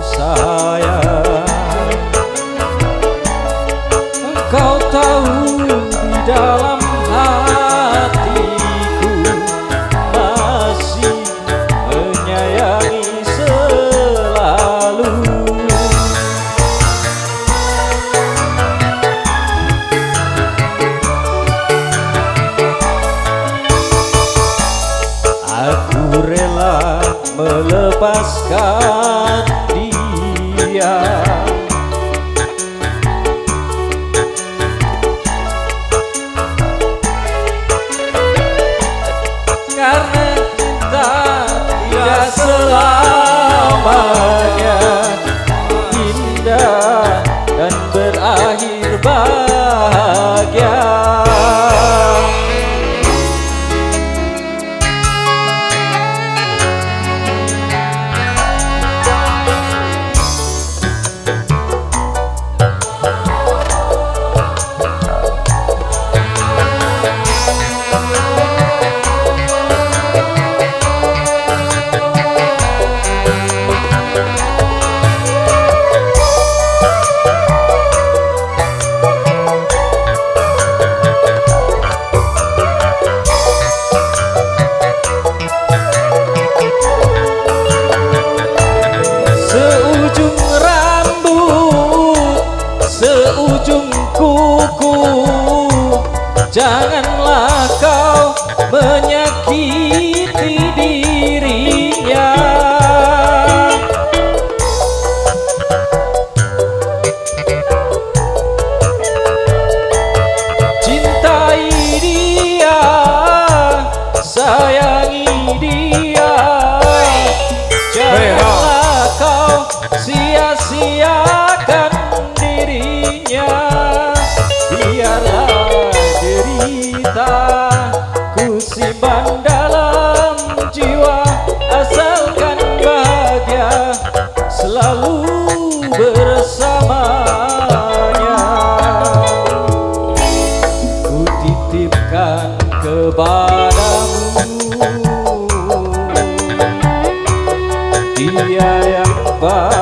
sayang. Kau tahu di dalam melepaskan dia. Karena cinta tidak selamanya Indah dan berakhir bahagia Janganlah kau menyakiti simpan dalam jiwa asalkan bahagia selalu bersamanya. Ku titipkan kepadamu dia yang paling